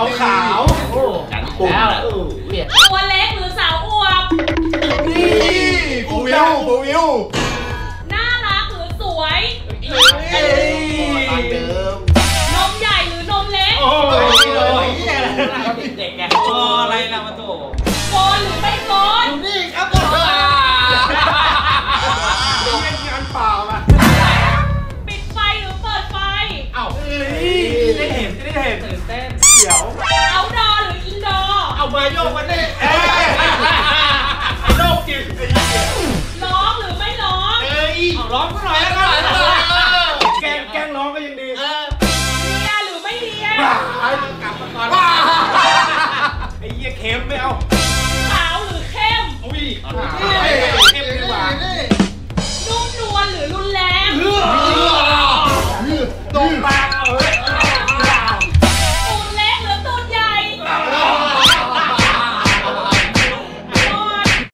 ขาวขาวๆโอ้จัดแล้วล่ะเออเปลี่ยนตัวเล็กหรือสาวอวบนี่ฟูวิวฟูวิวน่ารักหรือสวยเอ้ยตามเดิมนมใหญ่หรือนมเล็กโอ้ยโอ้โอ้ยยเหี้ยอะไรเด็กไงโอ้อะไรล่ะมาโถโก โลกมันนี่ไอ้โลกจิตร้องหรือไม่ร้องเอ้ยอร้องก็หน่อยแล้วกันแกล้งแกงร้องก็ยังดีเลียหรือไม่เลียบ้าไอ้กลับมาก่อนไอ้เหี้ยเข้มไม่เอาขาวหรือเข้มอุ้ยวเอ้เข้มดีกนุ่มนวลหรือรุนแรงตรงปาก